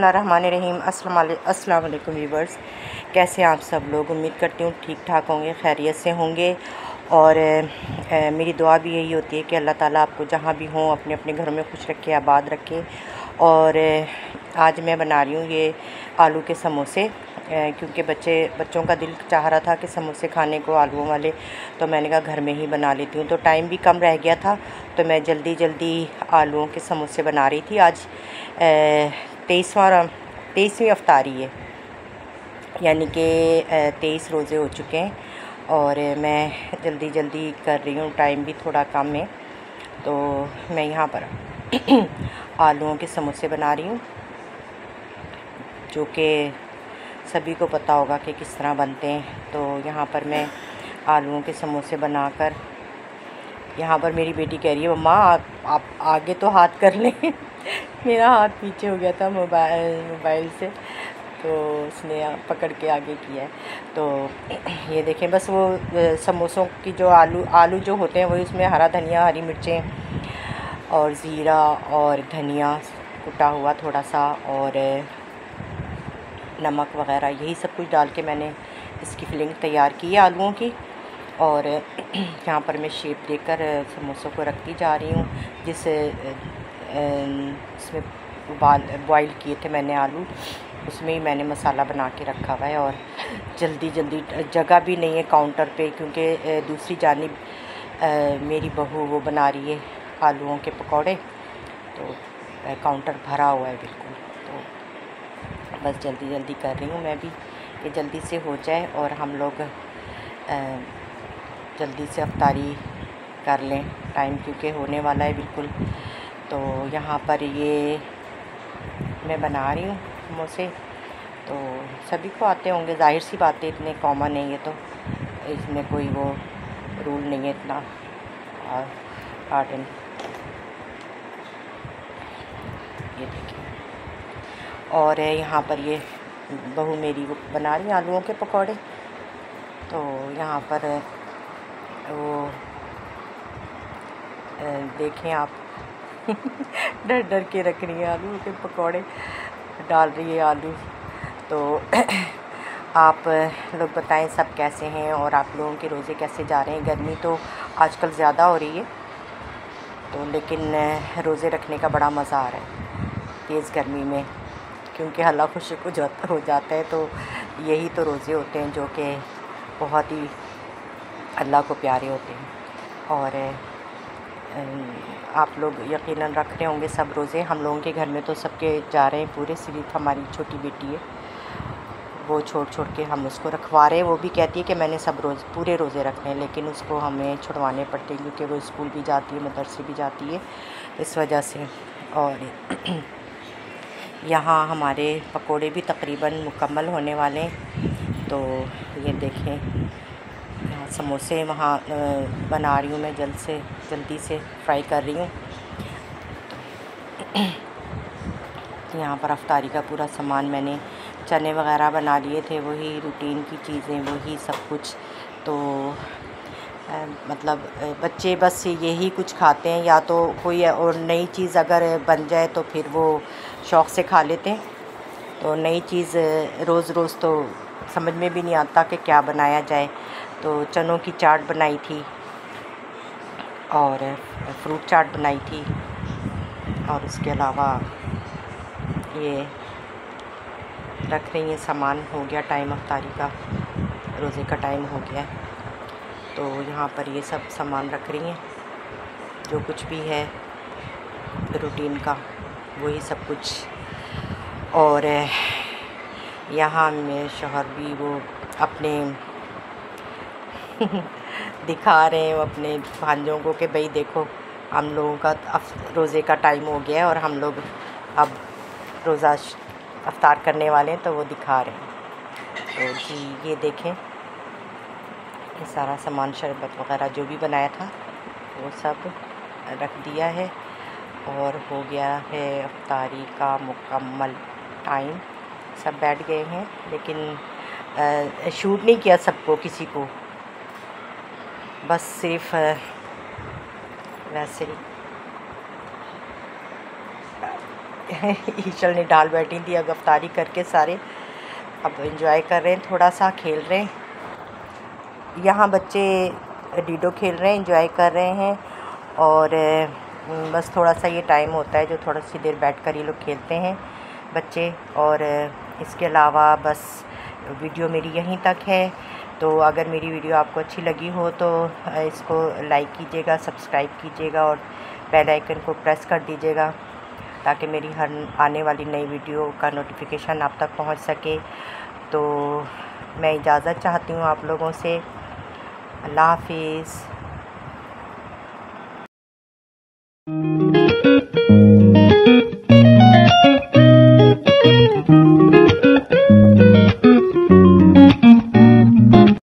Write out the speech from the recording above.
बिसमीम अस्सलाम वालेकुम व्यूवर्स। कैसे आप सब लोग? उम्मीद करती हूँ ठीक ठाक होंगे खैरियत से होंगे। और ए, मेरी दुआ भी यही होती है कि अल्लाह ताला आपको जहाँ भी हों अपने अपने घरों में खुश रखे आबाद रखे। और आज मैं बना रही हूँ ये आलू के समोसे। क्योंकि बच्चे बच्चों का दिल चाह रहा था कि समोसे खाने को आलूओं वाले तो मैंने कहा घर में ही बना लेती हूँ। तो टाइम भी कम रह गया था तो मैं जल्दी जल्दी आलूओं के समोसे बना रही थी। आज तेईसवा तेईसवीं अफ्तारी है। यानी कि तेईस रोज़े हो चुके हैं और मैं जल्दी जल्दी कर रही हूँ। टाइम भी थोड़ा कम है तो मैं यहाँ पर आलूओं के समोसे बना रही हूँ, जो कि सभी को पता होगा कि किस तरह बनते हैं। तो यहाँ पर मैं आलूओं के समोसे बनाकर यहाँ पर मेरी बेटी कह रही है मम्मा आप, आप आगे तो हाथ कर लें। मेरा हाथ पीछे हो गया था मोबाइल मोबाइल से। तो उसने पकड़ के आगे किया है। तो ये देखें बस वो समोसों की जो आलू आलू जो होते हैं वही उसमें हरा धनिया हरी मिर्चें और ज़ीरा और धनिया कुटा हुआ थोड़ा सा और नमक वग़ैरह यही सब कुछ डाल के मैंने इसकी फिलिंग तैयार की है आलूओं की। और यहाँ पर मैं शेप देकर समोसों को रखती जा रही हूँ, जिस इसमें उबाल बॉईल किए थे मैंने आलू, उसमें ही मैंने मसाला बना के रखा हुआ है और जल्दी जल्दी, जगह भी नहीं है काउंटर पे, क्योंकि दूसरी जानिब मेरी बहू वो बना रही है आलूओं के पकौड़े तो काउंटर भरा हुआ है बिल्कुल तो बस जल्दी जल्दी कर रही हूँ मैं भी ये जल्दी से हो जाए और हम लोग जल्दी से अफ्तारी कर लें। टाइम क्योंकि होने वाला है बिल्कुल। तो यहाँ पर ये मैं बना रही हूँ समोसे। तो सभी को आते होंगे। ज़ाहिर सी बातें इतने कॉमन है ये तो। इसमें कोई वो रूल नहीं है इतना। आर्ट एंड ये देखिए। और यहाँ पर ये बहू मेरी वो बना रही आलूओं के पकौड़े। तो यहाँ पर वो देखें आप। डर डर के रख रही है आलू के पकौड़े डाल रही है आलू। तो आप लोग बताएँ सब कैसे हैं और आप लोगों के रोज़े कैसे जा रहे हैं? गर्मी तो आजकल ज़्यादा हो रही है तो लेकिन रोज़े रखने का बड़ा मज़ा आ रहा है तेज़ गर्मी में, क्योंकि हल्ला खुशी जाता, हो जाता है तो यही तो रोज़े होते हैं जो कि बहुत ही अल्लाह को प्यारे होते हैं। और आप लोग यकीनन रख रहे होंगे सब रोज़े, हम लोगों के घर में तो सबके जा रहे हैं पूरे, सिर्फ़ हमारी छोटी बेटी है। वो छोड़ छोड़ के हम उसको रखवा रहे हैं। वो भी कहती है कि मैंने सब रोज़, पूरे रोज़े रखने हैं, लेकिन उसको हमें छुड़वाने पड़ते हैं, क्योंकि वो स्कूल भी जाती है, मदरसे भी जाती है। इस वजह से, और यहाँ हमारे पकोड़े भी तकरीबन मुकम्मल होने वाले हैं। तो ये देखें समोसे वहाँ बना रही हूँ मैं जल्द से, जल्दी से फ्राई कर रही हूँ। यहाँ पर अफ्तारी का पूरा सामान मैंने, चने वगैरह बना लिए थे, वही रूटीन की चीज़ें, वही सब कुछ। तो मतलब बच्चे बस यही कुछ खाते हैं, या तो कोई और नई चीज़ अगर बन जाए तो फिर वो शौक़ से खा लेते हैं। तो नई चीज़ रोज़ रोज़ तो समझ में भी नहीं आता कि क्या बनाया जाए। तो चनों की चाट बनाई थी और फ्रूट चाट बनाई थी और उसके अलावा ये रख रही हैं सामान। हो गया टाइम अफ्तारी का, रोज़े का टाइम हो गया। तो यहाँ पर ये सब सामान रख रही हैं। जो कुछ भी है रूटीन का, वही सब कुछ। और यहाँ मेरे शोहर भी वो अपने दिखा रहे हैं अपने भांजों को कि भाई देखो, हम लोगों का रोज़े का टाइम हो गया है और हम लोग अब रोज़ा अफ्तार करने वाले हैं तो वो दिखा रहे हैं। तो जी, ये देखें। ये सारा सामान, शरबत वगैरह जो भी बनाया था, वो सब रख दिया है और हो गया है अफ्तारी का मुकम्मल टाइम सब बैठ गए हैं, लेकिन शूट नहीं किया सबको, किसी को। बस सिर्फ़ वैसे ईशल ने डाल बैठी थी अब अफ्तारी करके सारे। अब इंजॉय कर रहे हैं, थोड़ा सा खेल रहे हैं। यहाँ बच्चे डीडो खेल रहे हैं इंजॉय कर रहे हैं। और बस थोड़ा सा ये टाइम होता है, जो थोड़ा सी देर बैठ कर ये लोग खेलते हैं बच्चे। और, इसके अलावा बस, वीडियो मेरी यहीं तक है। तो अगर मेरी वीडियो आपको अच्छी लगी हो तो इसको लाइक कीजिएगा सब्सक्राइब कीजिएगा और बेल आइकन को प्रेस कर दीजिएगा ताकि मेरी हर आने वाली नई वीडियो का नोटिफिकेशन आप तक पहुँच सके। तो मैं इजाज़त चाहती हूँ आप लोगों से। अल्लाह हाफिज़।